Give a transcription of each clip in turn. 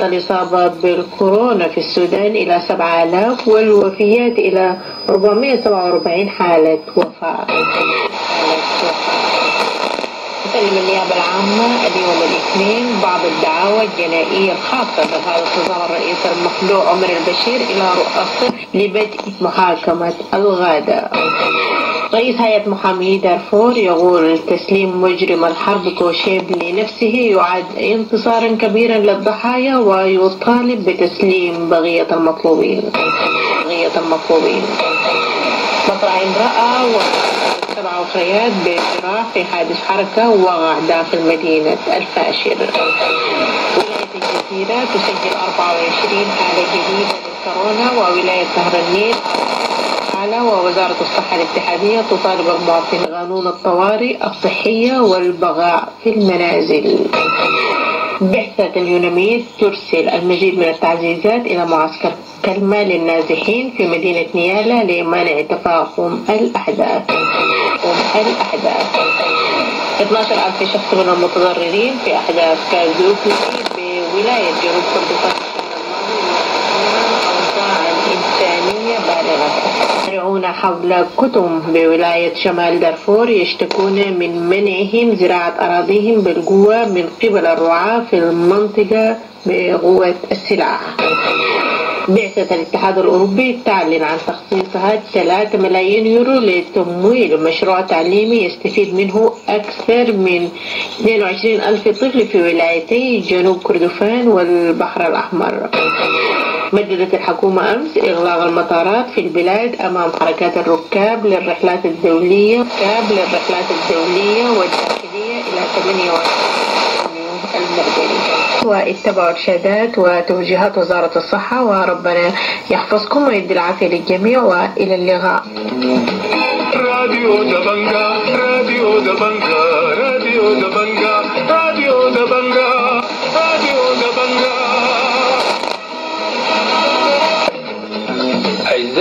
الإصابة بالكورونا في السودان إلى 7000 والوفيات إلى 447 حالة وفاة. تسلم النيابة العامة اليوم الاثنين بعض الدعاوى الجنائية الخاصة بهذا النظام الرئيس المخلوع عمر البشير إلى رؤساء لبدء محاكمة الغادة. رئيس هيئة محامي دارفور يقول تسليم مجرم الحرب كوشيب لنفسه يعد انتصارا كبيرا للضحايا ويطالب بتسليم بقية المطلوبين. بقية المطلوبين. مطرح امرأة وسبع أخريات بجراح في حادث حركة وقع داخل مدينة الفاشر ولاية الجزيرة تسجل 24 حالة جديدة للكورونا وولاية نهر النيل. حالة ووزارة الصحة الاتحادية تطالب المواطنين قانون الطوارئ الصحية والبقاء في المنازل. بعثة اليوناميد ترسل المزيد من التعزيزات إلى معسكر كلمة للنازحين في مدينة نيالا لمنع تفاقم الأحداث. الأحداث 12 ألف شخص من المتضررين في أحداث كازوكلي بولاية جنوب كردستان. يزرعون حول كتم بولاية شمال دارفور يشتكون من منعهم زراعة أراضيهم بالقوة من قبل الرعاة في المنطقة بقوة السلاح بعثة الاتحاد الأوروبي تعلن عن تخصيصها 3 ملايين يورو لتمويل مشروع تعليمي يستفيد منه أكثر من 22 ألف طفل في ولايتي جنوب كردفان والبحر الأحمر. مددت الحكومة أمس إغلاق المطارات في البلاد أمام حركات الركاب للرحلات الدولية ركاب للرحلات الدولية والداخلية إلى 28 المقبلين واتبعوا إرشادات وتوجيهات وزارة الصحة وربنا يحفظكم ويدي العافية للجميع وإلى اللقاء. راديو دبنجا راديو دبنجا راديو دبنجا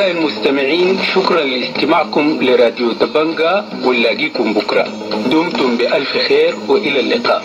أعزائي المستمعين شكرا لاستماعكم لراديو دبنجا ونلاقيكم بكرة. دمتم بألف خير وإلى اللقاء.